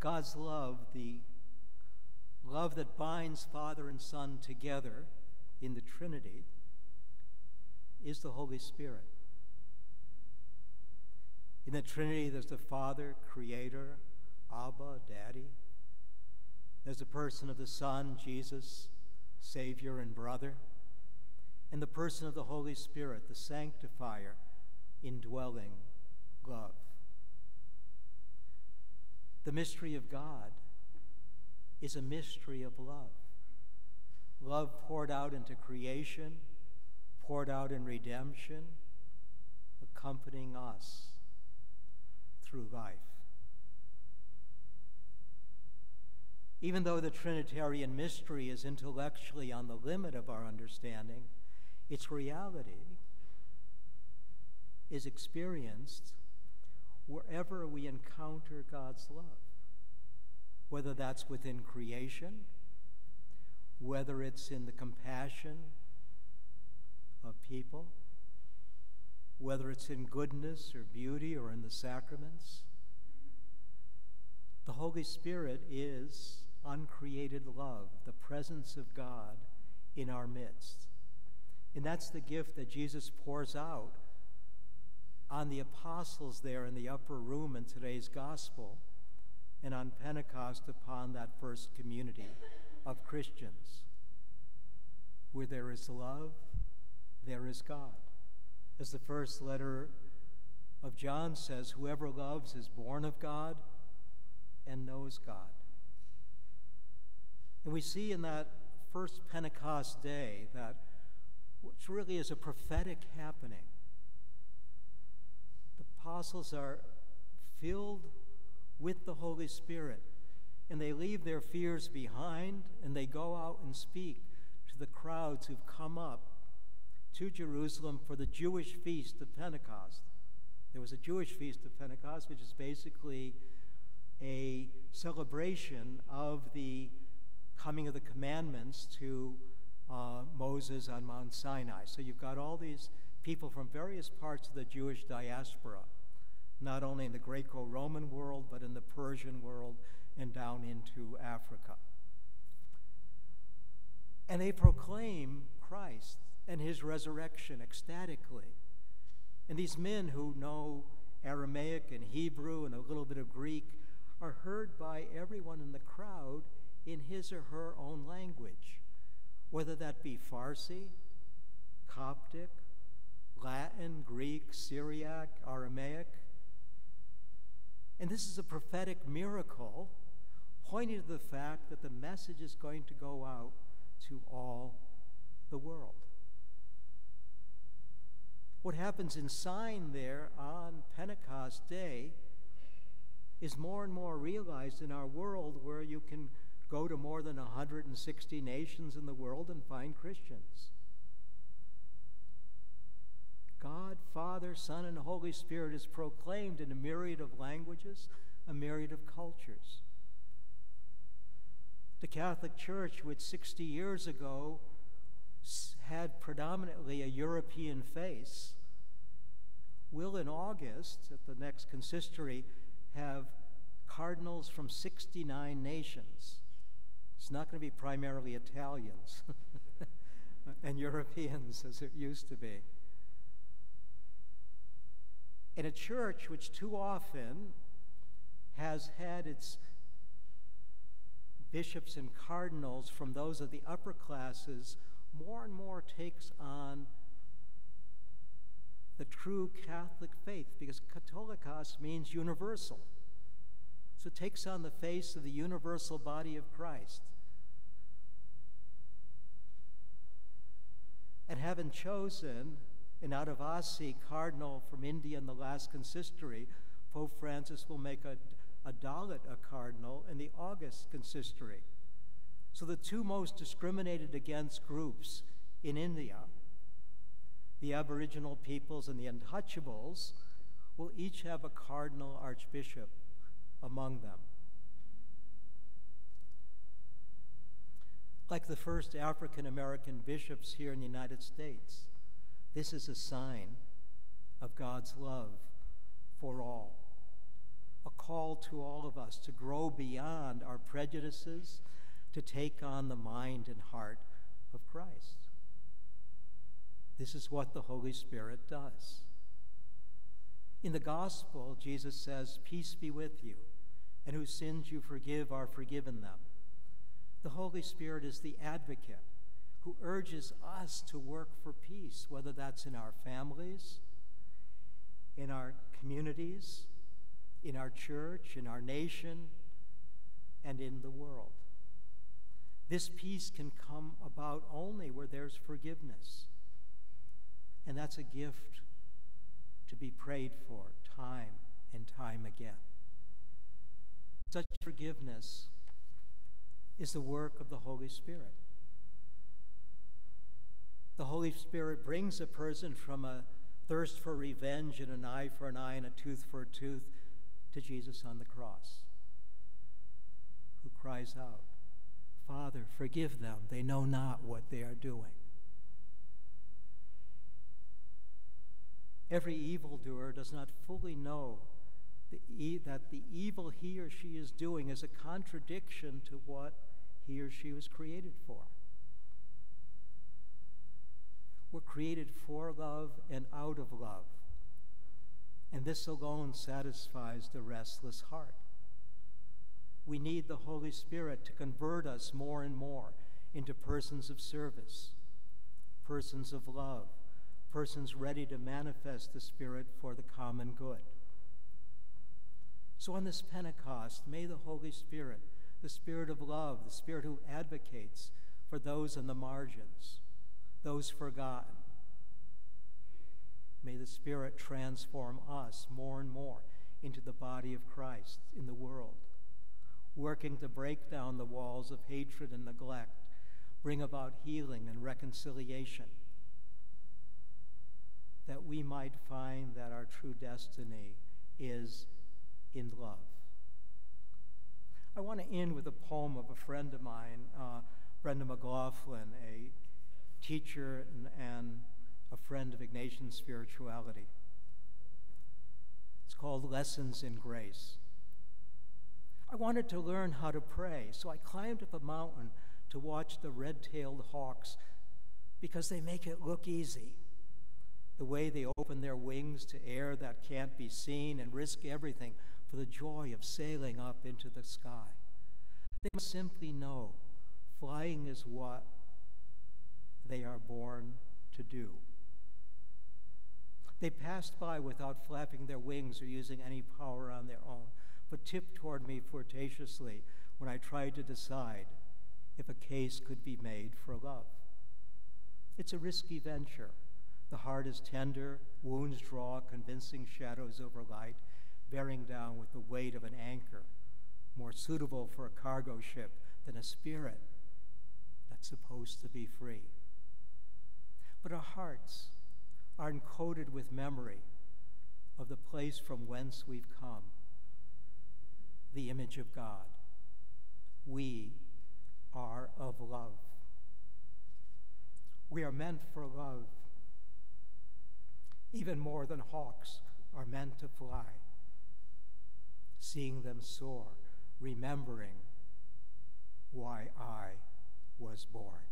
God's love, the love that binds Father and Son together in the Trinity, is the Holy Spirit. In the Trinity, there's the Father, Creator, Abba, Daddy. There's the person of the Son, Jesus, Savior and brother. And the person of the Holy Spirit, the Sanctifier, indwelling love. The mystery of God is a mystery of love. Love poured out into creation, poured out in redemption, accompanying us through life. Even though the Trinitarian mystery is intellectually on the limit of our understanding, its reality is experienced wherever we encounter God's love, whether that's within creation, whether it's in the compassion of people, whether it's in goodness or beauty or in the sacraments. The Holy Spirit is uncreated love, the presence of God in our midst. And that's the gift that Jesus pours out on the apostles there in the upper room in today's gospel and on Pentecost upon that first community of Christians. Where there is love, there is God. As the first letter of John says, whoever loves is born of God and knows God. And we see in that first Pentecost day that which really is a prophetic happening. Apostles are filled with the Holy Spirit, and they leave their fears behind and they go out and speak to the crowds who've come up to Jerusalem for the Jewish feast of Pentecost. There was a Jewish feast of Pentecost, which is basically a celebration of the coming of the commandments to uh, Moses on Mount Sinai. So you've got all these people from various parts of the Jewish diaspora, not only in the Greco Roman world, but in the Persian world and down into Africa. And they proclaim Christ and his resurrection ecstatically. And these men who know Aramaic and Hebrew and a little bit of Greek are heard by everyone in the crowd in his or her own language, whether that be Farsi, Coptic, Latin, Greek, Syriac, Aramaic. And this is a prophetic miracle pointing to the fact that the message is going to go out to all the world. What happens in sign there on Pentecost Day is more and more realized in our world where you can go to more than 160 nations in the world and find Christians. God, Father, Son, and Holy Spirit is proclaimed in a myriad of languages, a myriad of cultures. The Catholic Church, which 60 years ago had predominantly a European face, will in August, at the next consistory, have cardinals from 69 nations. It's not going to be primarily Italians and Europeans as it used to be. In a church which too often has had its bishops and cardinals from those of the upper classes more and more takes on the true Catholic faith because Catholicos means universal. So it takes on the face of the universal body of Christ. And having chosen an Adivasi cardinal from India in the last consistory, Pope Francis will make a, a Dalit a cardinal in the August consistory. So the two most discriminated against groups in India, the Aboriginal peoples and the Untouchables, will each have a cardinal archbishop among them. Like the first African American bishops here in the United States, this is a sign of God's love for all, a call to all of us to grow beyond our prejudices, to take on the mind and heart of Christ. This is what the Holy Spirit does. In the gospel, Jesus says, Peace be with you, and whose sins you forgive are forgiven them. The Holy Spirit is the advocate who urges us to work for peace, whether that's in our families, in our communities, in our church, in our nation, and in the world. This peace can come about only where there's forgiveness. And that's a gift to be prayed for time and time again. Such forgiveness is the work of the Holy Spirit. The Holy Spirit brings a person from a thirst for revenge and an eye for an eye and a tooth for a tooth to Jesus on the cross, who cries out, Father, forgive them. They know not what they are doing. Every evildoer does not fully know the e- that the evil he or she is doing is a contradiction to what he or she was created for. We're created for love and out of love. And this alone satisfies the restless heart. We need the Holy Spirit to convert us more and more into persons of service, persons of love, persons ready to manifest the Spirit for the common good. So on this Pentecost, may the Holy Spirit, the Spirit of love, the Spirit who advocates for those on the margins, those forgotten, may the Spirit transform us more and more into the body of Christ in the world, working to break down the walls of hatred and neglect, bring about healing and reconciliation that we might find that our true destiny is in love. I want to end with a poem of a friend of mine, uh, Brenda McLaughlin, a teacher and, and a friend of Ignatian spirituality. It's called Lessons in Grace. I wanted to learn how to pray, so I climbed up a mountain to watch the red tailed hawks because they make it look easy the way they open their wings to air that can't be seen and risk everything for the joy of sailing up into the sky. They must simply know flying is what they are born to do. They passed by without flapping their wings or using any power on their own, but tipped toward me flirtatiously when I tried to decide if a case could be made for love. It's a risky venture the heart is tender, wounds draw convincing shadows over light, bearing down with the weight of an anchor, more suitable for a cargo ship than a spirit that's supposed to be free. But our hearts are encoded with memory of the place from whence we've come, the image of God. We are of love. We are meant for love even more than hawks are meant to fly. Seeing them soar, remembering why I was born.